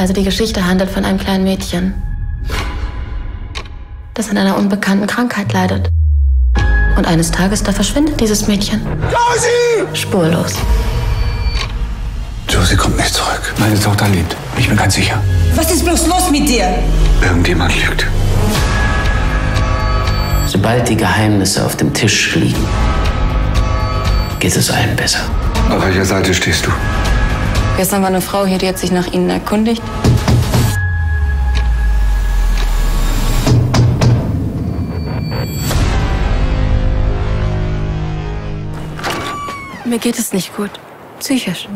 Also die Geschichte handelt von einem kleinen Mädchen, das an einer unbekannten Krankheit leidet. Und eines Tages, da verschwindet dieses Mädchen. Josie! Spurlos. Josie kommt nicht zurück. Meine Tochter lebt. Ich bin ganz sicher. Was ist bloß los mit dir? Irgendjemand lügt. Sobald die Geheimnisse auf dem Tisch liegen, geht es allen besser. Auf welcher Seite stehst du? Gestern war eine Frau hier, die hat sich nach Ihnen erkundigt. Mir geht es nicht gut. Psychisch.